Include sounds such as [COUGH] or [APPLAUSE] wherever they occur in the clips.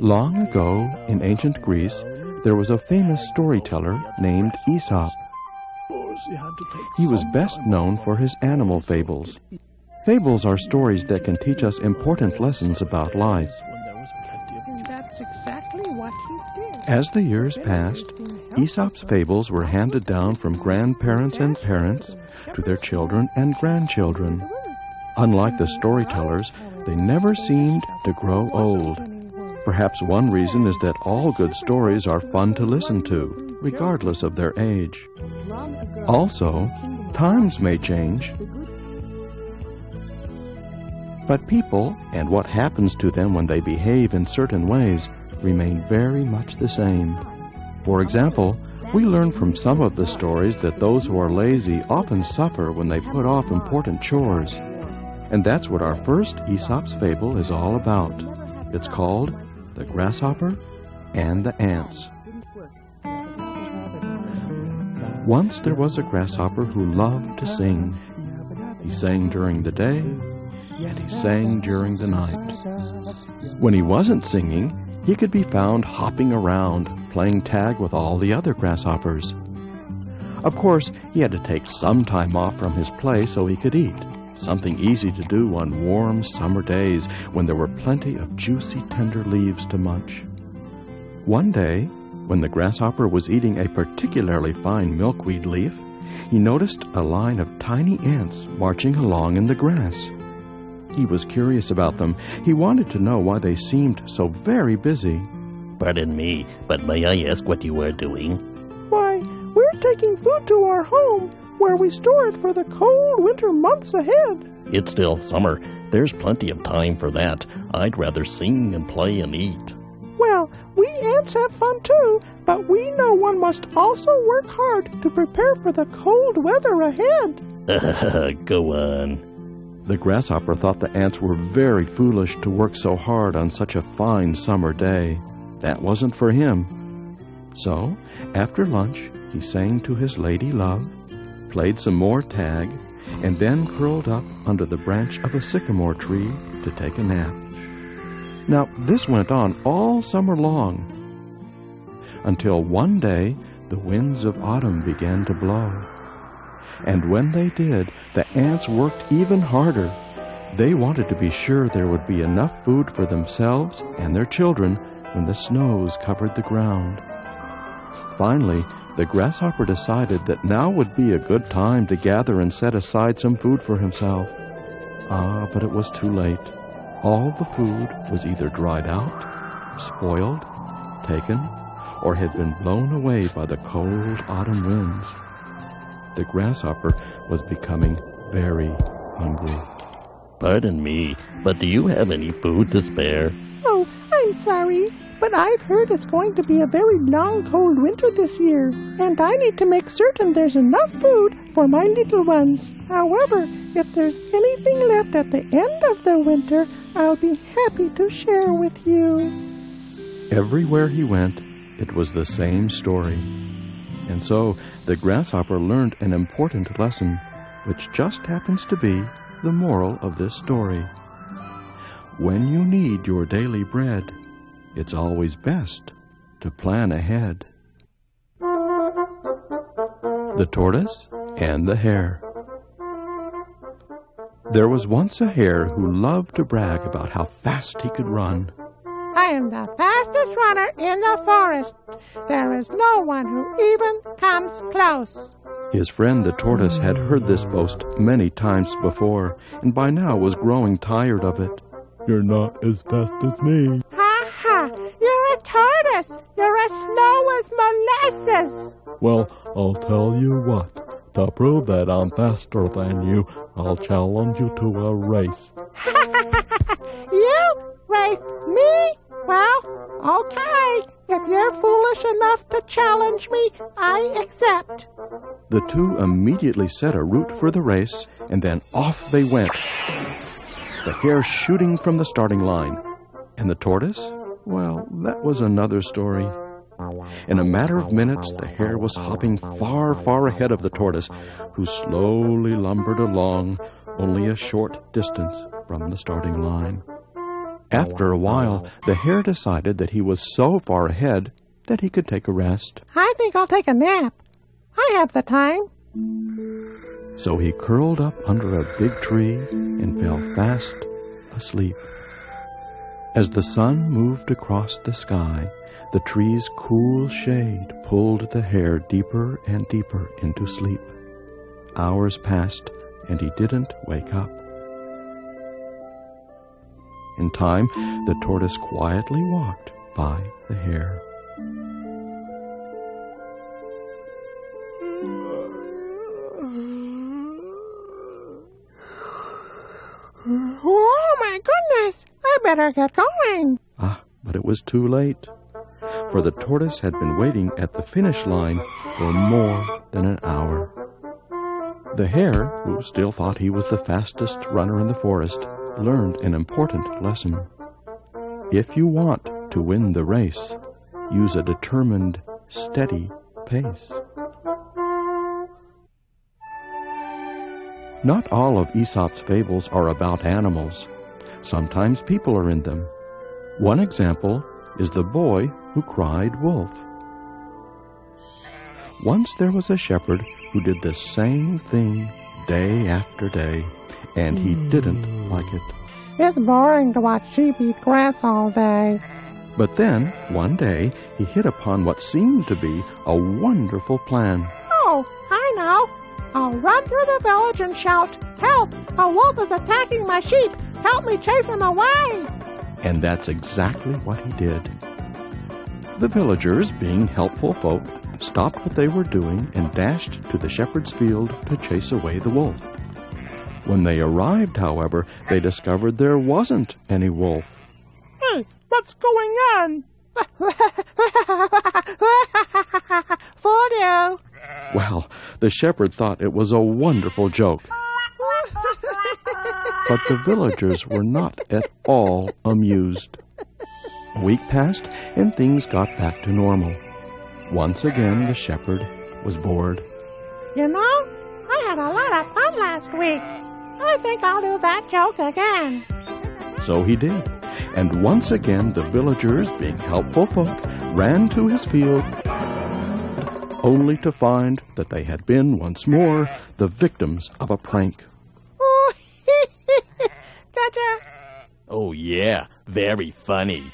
Long ago, in ancient Greece, there was a famous storyteller named Aesop. He was best known for his animal fables. Fables are stories that can teach us important lessons about life. As the years passed, Aesop's fables were handed down from grandparents and parents to their children and grandchildren. Unlike the storytellers, they never seemed to grow old. Perhaps one reason is that all good stories are fun to listen to, regardless of their age. Also, times may change, but people and what happens to them when they behave in certain ways remain very much the same. For example, we learn from some of the stories that those who are lazy often suffer when they put off important chores. And that's what our first Aesop's fable is all about. It's called The Grasshopper and the Ants. Once there was a grasshopper who loved to sing. He sang during the day, and he sang during the night. When he wasn't singing, he could be found hopping around, playing tag with all the other grasshoppers. Of course, he had to take some time off from his play so he could eat, something easy to do on warm summer days when there were plenty of juicy, tender leaves to munch. One day, when the grasshopper was eating a particularly fine milkweed leaf, he noticed a line of tiny ants marching along in the grass. He was curious about them. He wanted to know why they seemed so very busy. Pardon me, but may I ask what you are doing? Why, we're taking food to our home, where we store it for the cold winter months ahead. It's still summer. There's plenty of time for that. I'd rather sing and play and eat. Well, we ants have fun too, but we know one must also work hard to prepare for the cold weather ahead. [LAUGHS] Go on. The grasshopper thought the ants were very foolish to work so hard on such a fine summer day. That wasn't for him. So, after lunch, he sang to his lady love, played some more tag, and then curled up under the branch of a sycamore tree to take a nap. Now, this went on all summer long, until one day the winds of autumn began to blow. And when they did, the ants worked even harder. They wanted to be sure there would be enough food for themselves and their children when the snows covered the ground. Finally, the grasshopper decided that now would be a good time to gather and set aside some food for himself. Ah, but it was too late. All the food was either dried out, spoiled, taken, or had been blown away by the cold autumn winds. The grasshopper was becoming very hungry. Pardon me, but do you have any food to spare? I'm sorry, but I've heard it's going to be a very long, cold winter this year, and I need to make certain there's enough food for my little ones. However, if there's anything left at the end of the winter, I'll be happy to share with you. Everywhere he went, it was the same story. And so the grasshopper learned an important lesson, which just happens to be the moral of this story. When you need your daily bread, it's always best to plan ahead. The Tortoise and the Hare There was once a hare who loved to brag about how fast he could run. I am the fastest runner in the forest. There is no one who even comes close. His friend the tortoise had heard this boast many times before, and by now was growing tired of it. You're not as fast as me. Ha ha! You're a tortoise! You're as slow as molasses! Well, I'll tell you what. To prove that I'm faster than you, I'll challenge you to a race. [LAUGHS] you race me? Well, okay. If you're foolish enough to challenge me, I accept. The two immediately set a route for the race, and then off they went. The hare shooting from the starting line. And the tortoise? Well, that was another story. In a matter of minutes, the hare was hopping far, far ahead of the tortoise, who slowly lumbered along only a short distance from the starting line. After a while, the hare decided that he was so far ahead that he could take a rest. I think I'll take a nap. I have the time. So he curled up under a big tree and fell fast asleep. As the sun moved across the sky, the tree's cool shade pulled the hare deeper and deeper into sleep. Hours passed, and he didn't wake up. In time, the tortoise quietly walked by the hare. Oh my goodness! I better get going. Ah, but it was too late, for the tortoise had been waiting at the finish line for more than an hour. The hare, who still thought he was the fastest runner in the forest, learned an important lesson. If you want to win the race, use a determined, steady pace. Not all of Aesop's fables are about animals. Sometimes people are in them. One example is the boy who cried wolf. Once there was a shepherd who did the same thing day after day, and he hmm. didn't like it. It's boring to watch sheep eat grass all day. But then, one day, he hit upon what seemed to be a wonderful plan. I know. I'll run through the village and shout, Help! A wolf is attacking my sheep! Help me chase him away! And that's exactly what he did. The villagers, being helpful folk, stopped what they were doing and dashed to the shepherd's field to chase away the wolf. When they arrived, however, they discovered there wasn't any wolf. Hey, what's going on? [LAUGHS] Fooled you! [LAUGHS] Well, the shepherd thought it was a wonderful joke, but the villagers were not at all amused. A week passed, and things got back to normal. Once again, the shepherd was bored. You know, I had a lot of fun last week. I think I'll do that joke again. So he did. And once again, the villagers, being helpful folk, ran to his field, only to find that they had been once more the victims of a prank. [LAUGHS] Ooh, Gotcha. Oh, yeah, very funny.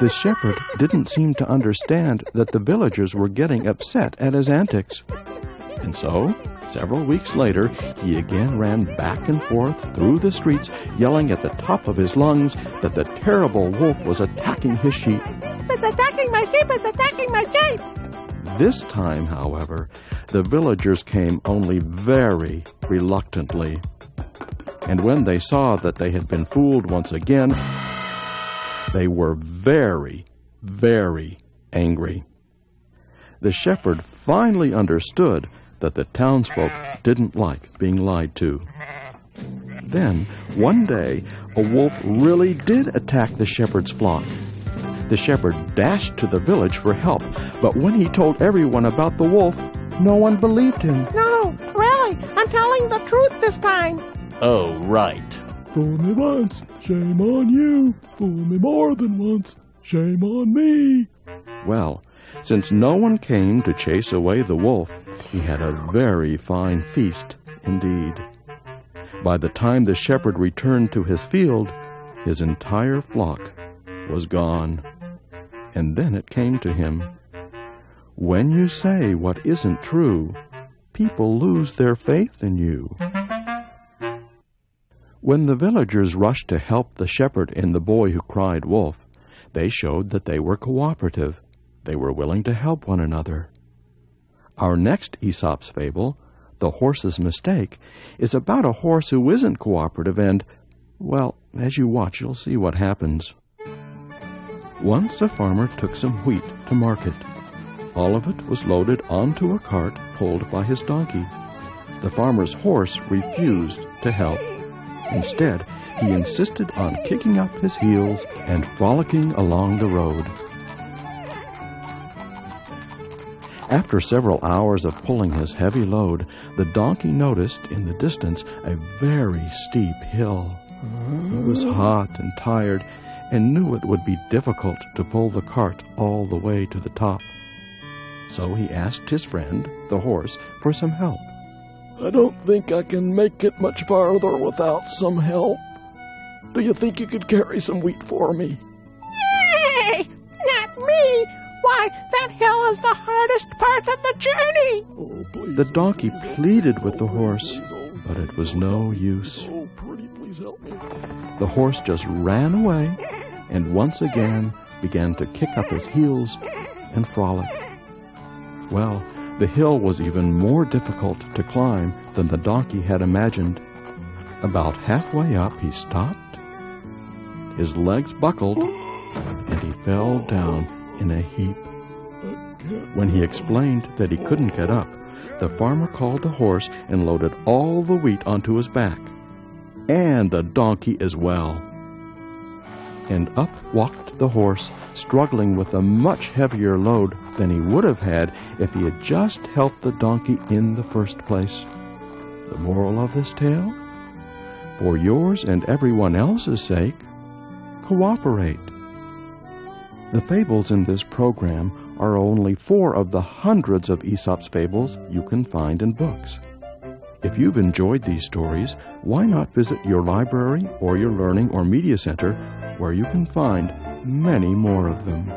The shepherd didn't seem to understand that the villagers were getting upset at his antics. And so, several weeks later, he again ran back and forth through the streets, yelling at the top of his lungs that the terrible wolf was attacking his sheep. Attacking my sheep! It's attacking my sheep! This time, however, the villagers came only very reluctantly. And when they saw that they had been fooled once again, they were very, very angry. The shepherd finally understood that the townsfolk didn't like being lied to. Then, one day, a wolf really did attack the shepherd's flock. The shepherd dashed to the village for help, but when he told everyone about the wolf, no one believed him. No, really, I'm telling the truth this time. Oh, right. Fool me once, shame on you. Fool me more than once, shame on me. Well, since no one came to chase away the wolf, he had a very fine feast indeed. By the time the shepherd returned to his field, his entire flock was gone. And then it came to him. When you say what isn't true, people lose their faith in you. When the villagers rushed to help the shepherd and the boy who cried wolf, they showed that they were cooperative. They were willing to help one another. Our next Aesop's fable, The Horse's Mistake, is about a horse who isn't cooperative and, well, as you watch, you'll see what happens. Once a farmer took some wheat to market. All of it was loaded onto a cart pulled by his donkey. The farmer's horse refused to help. Instead, he insisted on kicking up his heels and frolicking along the road. After several hours of pulling his heavy load, the donkey noticed in the distance a very steep hill. He was hot and tired and knew it would be difficult to pull the cart all the way to the top. So he asked his friend, the horse, for some help. I don't think I can make it much farther without some help. Do you think you could carry some wheat for me? Hey, not me! Why, that hill is the hardest part of the journey! Oh, please. The donkey pleaded with the oh, horse, Please, oh, but it was no use. oh, pretty, please help me. The horse just ran away and once again began to kick up his heels and frolic. Well, the hill was even more difficult to climb than the donkey had imagined. About halfway up, he stopped, his legs buckled, and he fell down in a heap. When he explained that he couldn't get up, the farmer called the horse and loaded all the wheat onto his back, and the donkey as well. And up walked the horse, struggling with a much heavier load than he would have had if he had just helped the donkey in the first place. The moral of this tale? For yours and everyone else's sake, cooperate. The fables in this program are only four of the hundreds of Aesop's fables you can find in books. If you've enjoyed these stories, why not visit your library or your learning or media center where you can find many more of them.